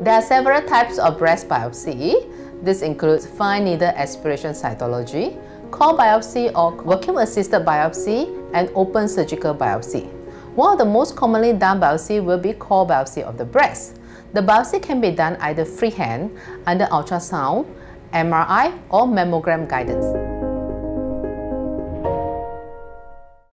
There are several types of breast biopsy. This includes fine needle aspiration cytology, core biopsy or vacuum-assisted biopsy, and open surgical biopsy. One of the most commonly done biopsy will be core biopsy of the breast. The biopsy can be done either freehand, under ultrasound, MRI, or mammogram guidance.